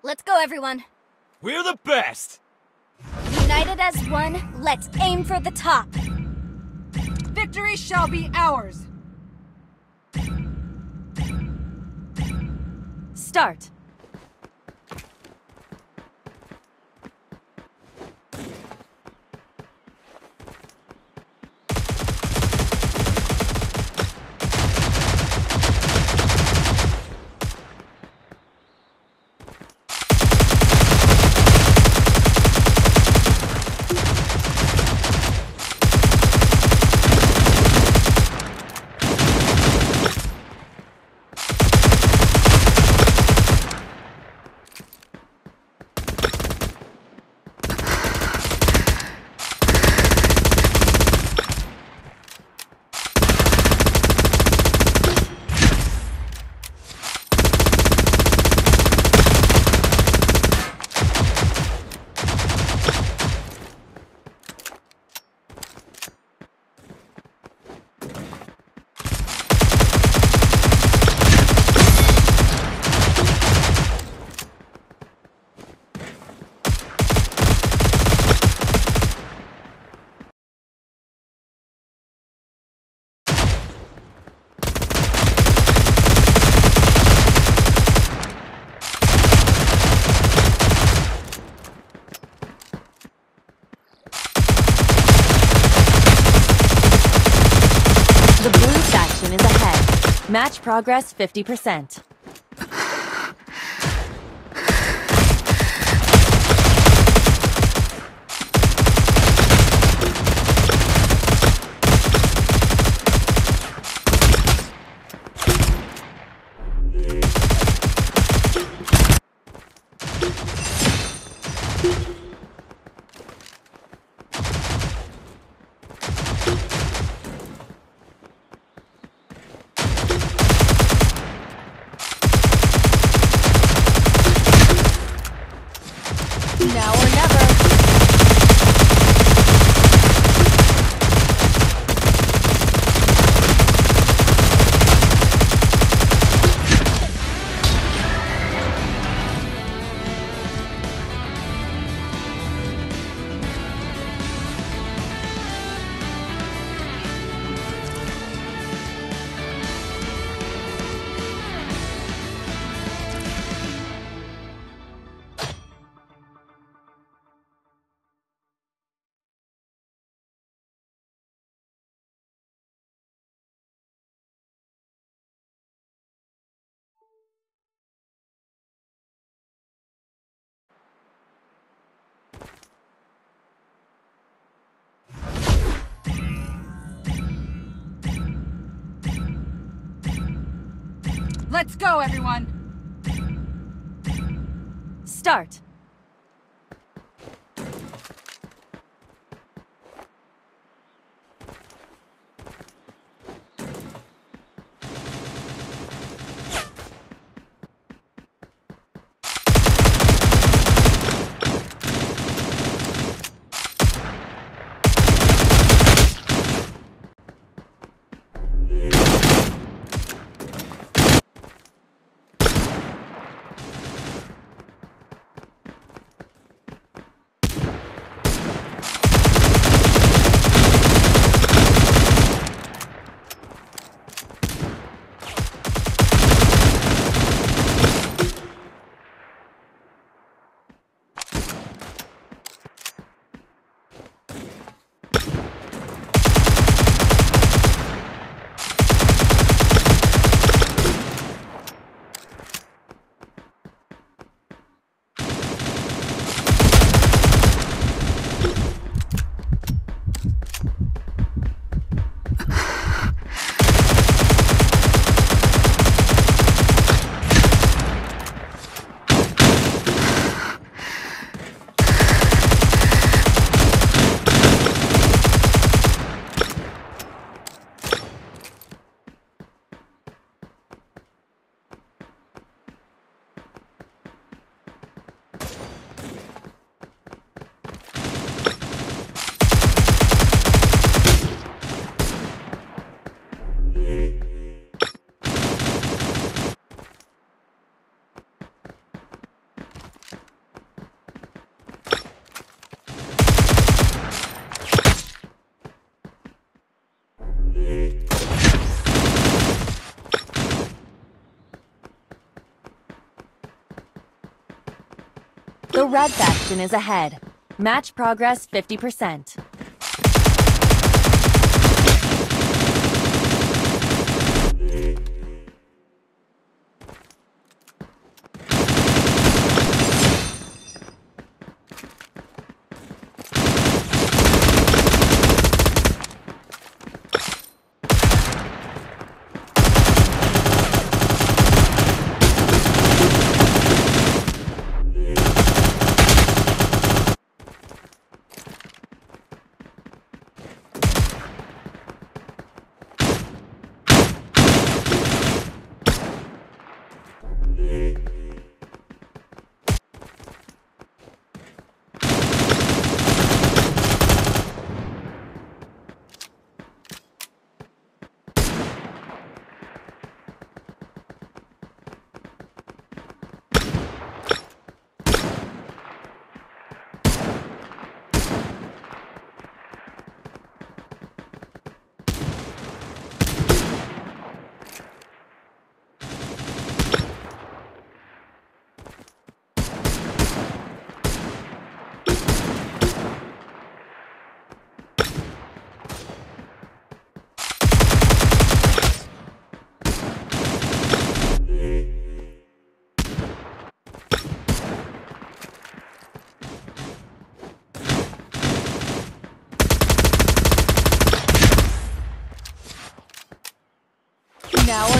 Let's go, everyone. We're the best! United as one, let's aim for the top. Victory shall be ours. Start. The blue faction is ahead. Match progress 50%. Let's go, everyone! Start. Yeah. The red faction is ahead. Match progress 50%. Now.